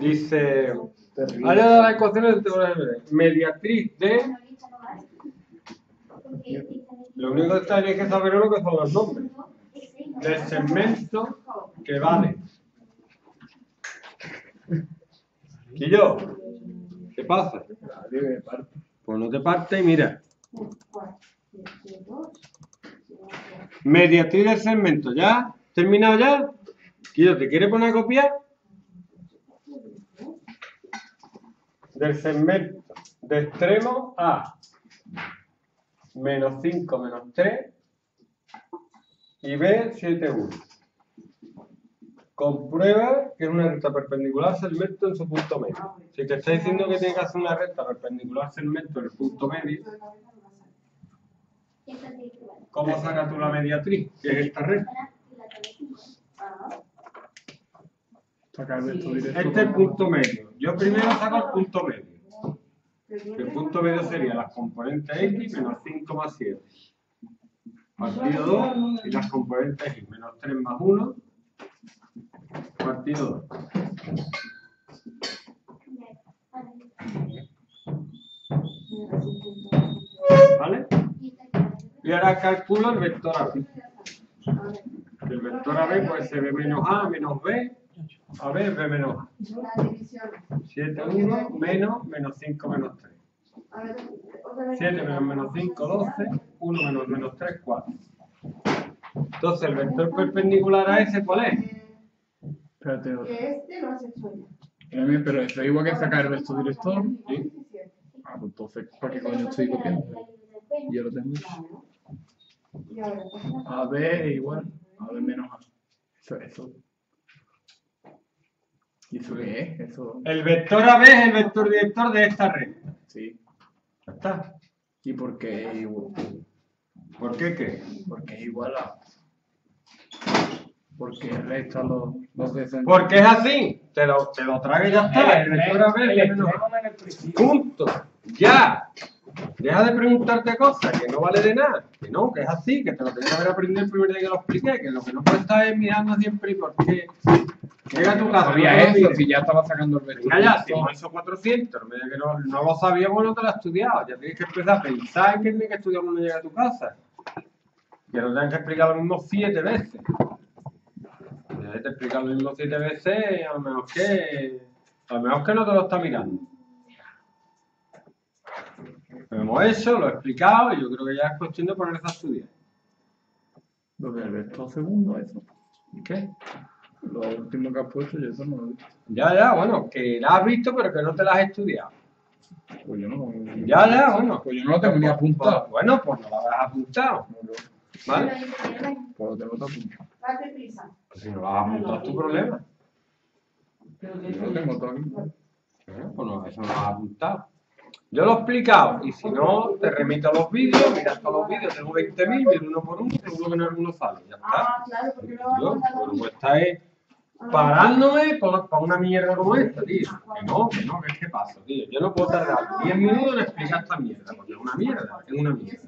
Dice, haya la ecuación de mediatriz de... Lo único que tenéis que saber es lo que son los nombres. Del segmento que vale. ¿Y yo? ¿Qué pasa? Pues no te parte y mira. Mediatriz del segmento, ¿ya? ¿Terminado ya? Quillo, ¿te quiere poner a copiar? Del segmento de extremo A menos 5 menos 3 y B 7 1. Comprueba que es una recta perpendicular al segmento en su punto medio. Si te está diciendo que tienes que hacer una recta perpendicular al segmento en el punto medio, ¿cómo sacas tú la mediatriz? Que es esta recta. Este es el punto medio. Yo primero saco el punto medio. El punto medio sería las componentes x menos 5 más 7. Partido 2 y las componentes x menos 3 más 1. Partido 2. ¿Vale? Y ahora calculo el vector AB. El vector AB puede ser B menos A menos B. A B, B menos A. 7, 1, menos, menos 5, menos 3. 7 menos menos 5, 12. 1 menos menos 3, 4. Entonces, el vector perpendicular a ese, ¿cuál es? Espérate. Que este lo has hecho ya. Espérame, pero eso es igual que sacar el resto director. ¿Sí? Ah, pues entonces, ¿para qué coño estoy copiando? Yo lo tengo. A, B igual. A, B menos A. Eso, eso. ¿Y eso qué es? Eso. El vector AB es el vector director de esta recta. Sí. Ya está. ¿Y por qué es igual? ¿Por qué qué? Porque es igual a. Porque resta los, los. Porque es así. Te lo, te lo trague y ya está. El vector AB es B menos. Punto. Ya. Deja de preguntarte cosas que no vale de nada. Que no, que es así, que te lo tengo que haber aprendido el primer día que lo expliqué, que lo que no puedes estar es mirando siempre y por qué. Llega a tu casa. Sabía no eso, mires. si ya estaba sacando el. Venga ya, si hemos hecho 400, no me digas que no, no lo sabíamos, no te lo has estudiado. Ya tienes que empezar a pensar en que tienes que estudiar cuando llegue a tu casa. Que no tengas que explicar lo mismo siete veces. Ya te explicar lo mismo siete veces, a lo mejor que. A lo mejor que no te lo está mirando. Lo hemos hecho, lo he explicado y yo creo que ya es cuestión de ponerse a estudiar. Lo vector segundo, eso. ¿Qué? Lo último que has puesto, yo eso no lo he visto. Ya, ya, bueno, que la has visto pero que no te la has estudiado. Pues yo no. Ya, ya, bueno. Pues yo no lo tengo ni apuntado. Bueno, pues no la habrás apuntado. ¿Vale? Pues lo tengo todo apuntado. Date prisa. Pues si no lo has apuntado es tu problema. Yo lo tengo todo aquí. Bueno, pues no, eso no lo has apuntado. Yo lo he explicado y si no, te remito a los vídeos, mira todos los vídeos, tengo 20.000, mira uno por uno, seguro que en alguno sale, ya está. Ah, claro, porque luego Yo, pues no está es parándome para una mierda como esta, tío. Que no, que no, que es que pasa, tío. Yo no puedo tardar 10 minutos en explicar esta mierda, porque es una mierda, es una mierda.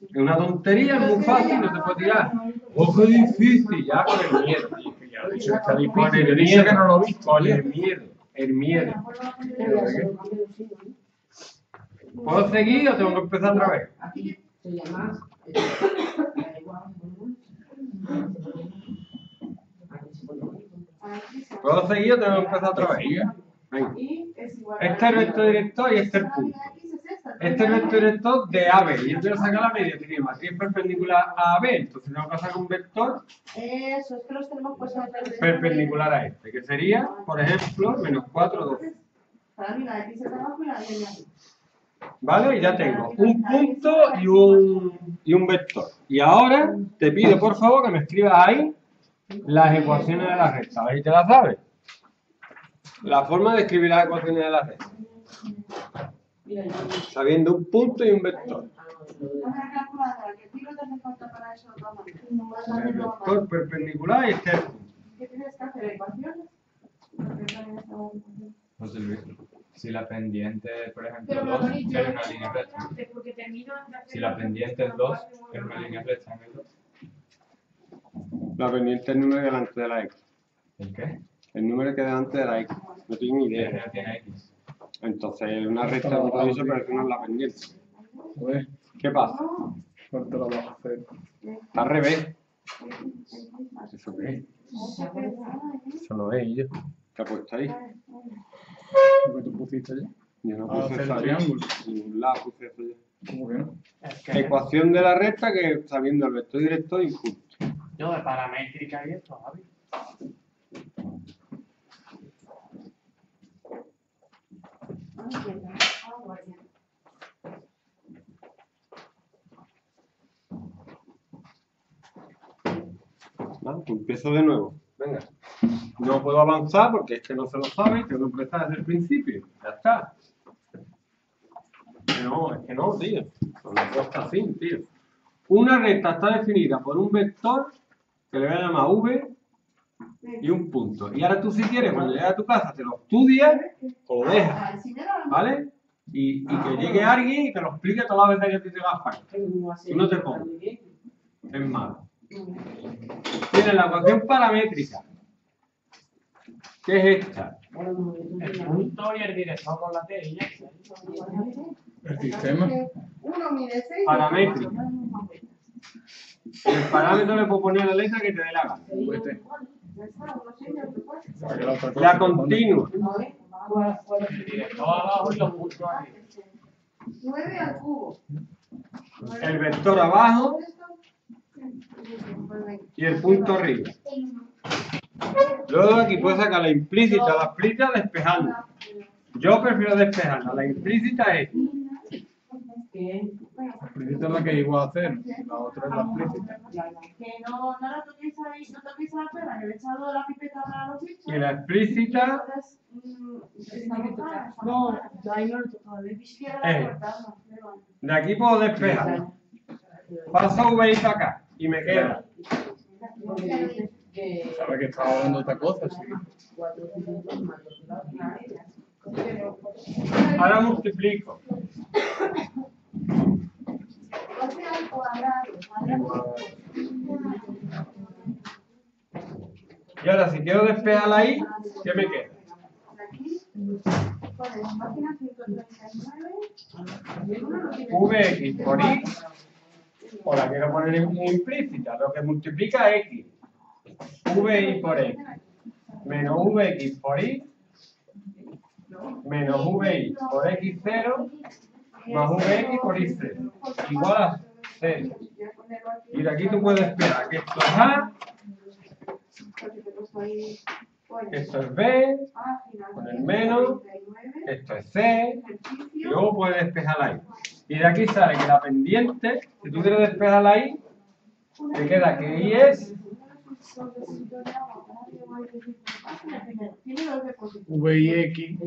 Es una tontería, es muy fácil, no te puedo tirar. Ojo difícil, ya con el miedo, tío. Ya he dicho que está. Yo he dicho miedo, que no lo he visto. Con el miedo, el miedo. ¿Puedo seguir o tengo que empezar otra vez? ¿Puedo seguir o tengo que empezar otra vez? Venga. Este es el vector director y este es el punto. Este es vector de AB. Y yo quiero sacar la mediatriz. Matriz perpendicular a AB. Entonces tengo que sacar un vector Eso, es que los tenemos puestos perpendicular a este. Que sería, por ejemplo, menos 4, 12. Para mí la X es de abajo y la Y es de arriba. ¿Vale? Y ya tengo un punto y un, y un vector. Y ahora te pido, por favor, que me escribas ahí las ecuaciones de la recta. Ahí te las sabes. La forma de escribir las ecuaciones de la recta. Sabiendo un punto y un vector. El vector perpendicular y este es el punto. ¿Qué tienes que hacer? ¿Ecuaciones? Luis, si la pendiente, por ejemplo, Pero 2 Manoli, yo es una línea recta. Si la pendiente es 2, es una línea recta en el 2. La pendiente es 9 delante de la x. ¿El qué? El número que da antes de la X. No tengo ni idea. Tiene X. Entonces, una recta de eso, pero que no es la pendiente. Pues, ¿Qué pasa? ¿cuánto la vas a hacer? Está al revés. ¿Eso qué es? Eso no es yo. ¿Qué ha puesto ahí? ¿Lo que tú pusiste allá? Yo no Ah, puse eso triángulo. En ningún lado puse eso ya. ¿Cómo que no? Ecuación de la recta que está viendo el vector directo injusto. Yo de paramétrica y esto, Javi. ¿Vale? Pues empiezo de nuevo. Venga. No puedo avanzar porque es que no se lo sabe tengo que empezar desde el principio. Ya está. No, es que no, tío. No así, tío. Una recta está definida por un vector que le voy a llamar V y un punto. Y ahora tú si quieres, cuando llegues a tu casa, te lo estudias o lo dejas. ¿Vale? Y, y que llegue alguien y te lo explique todas las veces que te haga falta. Tú no te pongas. Es malo. Tiene la ecuación paramétrica. ¿Qué es esta? El punto y el director con la T y. El sistema. Uno mide seis. Paramétrica. El parámetro le puedo poner la letra que te dé la gana. La continua. El vector abajo y el punto arriba. Luego aquí puedes sacar la implícita, la explícita despejando. Yo prefiero despejarla. La implícita es explícita es la que igual a hacer. La otra es la explícita. Que no, no la toquéis ahí, no toquéis a la pera, que le he echado la pipeta para los bichos. y la explícita mm. No, yo ahí no lo he tocado. ¿eh? La de aquí puedo despejar. Paso V para acá y me queda. Sabe que estaba hablando otra cosa, sí. Ahora multiplico. Y ahora si quiero despejar ahí, ¿qué me queda? Aquí, pones máquina 139. Vx por y, o la quiero poner implícita, lo que multiplica x. Vi por x menos vx por y menos vi por x0 más vx por y0 igual a 0. Y de aquí tú puedes esperar que esto es a, esto es b, con el menos, esto es c, y luego puedes despejar ahí. Y de aquí sale que la pendiente, si tú quieres despejarla ahí, te queda que y es V y X.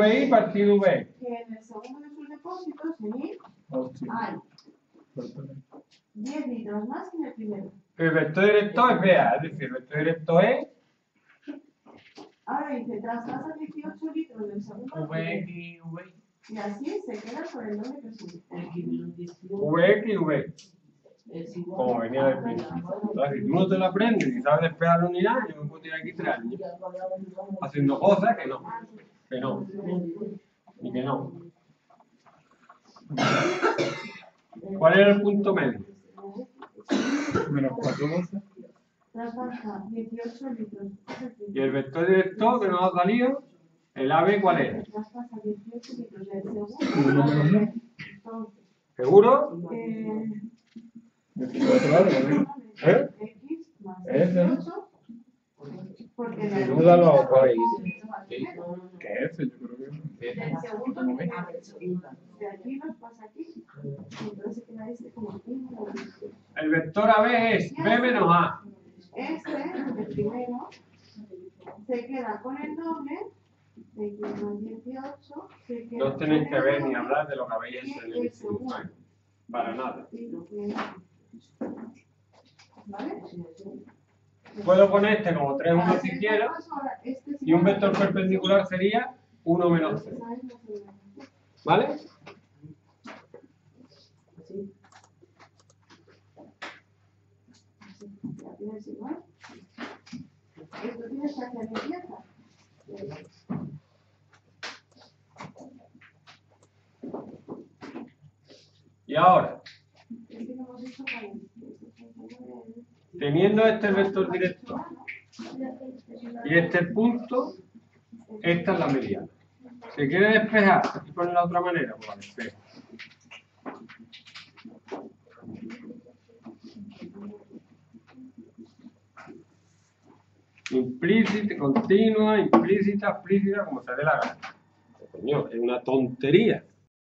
vi partido v. Que en el segundo de sus depósitos, en ir, Hostia. hay 10 litros más que en el primero. El vector directo es vea, es decir, el vector directo es Ahora dice, traslasa 18 litros del segundo al V, primero. X, V. Y así se queda por el doble que sube. vx y v, como venía del principio. Entonces, si tú no te lo aprendes y sabes despejar la unidad, yo me puedo tirar aquí tres años haciendo cosas que no, que no, y que no. ¿Cuál era el punto medio? Menos 4 12. Traslasa 18 litros. Y el vector directo que nos ha salido, el AB, ¿cuál es? Traspasa 18 litros del Uno segundo. menos uno. Entonces, ¿Seguro? eh. ¿Eh? 18. Porque la Dúdalo por ahí. ¿Qué es ese? Yo creo que. del segundo de aquí nos pasa aquí. Entonces se queda este como aquí. El vector AB es B menos A. Este, el primero, se queda con el doble. X más 18. Se queda No tenéis con que ver ni hablar de lo que habéis hecho en el instituto. segundo. Para nada. ¿Vale? Puedo poner este como 3, 1 Para si quiero. ahora, Y un vector perpendicular sería 1 menos 0. ¿Sabes lo que- ¿Vale? Ya tienes igual. Esto tienes que hacer limpieza. Y ahora, Este que hemos visto con el- teniendo este vector directo y este punto, esta es la mediana. ¿Se quiere despejar y ponerla de otra manera? Pues la despejo. Implícita, continua, implícita, explícita, como se dé la gana. Coño, es una tontería.